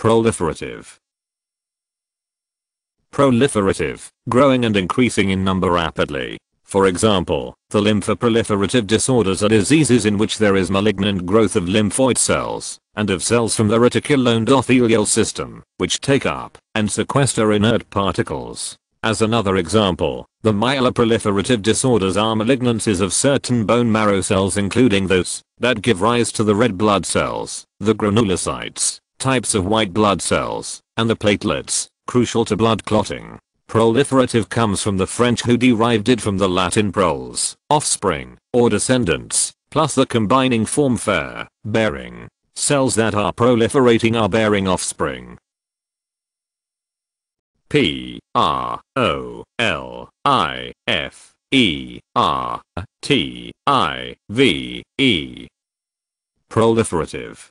Proliferative. Proliferative, growing and increasing in number rapidly. For example, the lymphoproliferative disorders are diseases in which there is malignant growth of lymphoid cells, and of cells from the reticuloendothelial system, which take up and sequester inert particles. As another example, the myeloproliferative disorders are malignancies of certain bone marrow cells including those that give rise to the red blood cells, the granulocytes, types of white blood cells, and the platelets, crucial to blood clotting. Proliferative comes from the French who derived it from the Latin proles, offspring, or descendants, plus the combining form fer, bearing. Cells that are proliferating are bearing offspring. P R O L I F E R T I V E Proliferative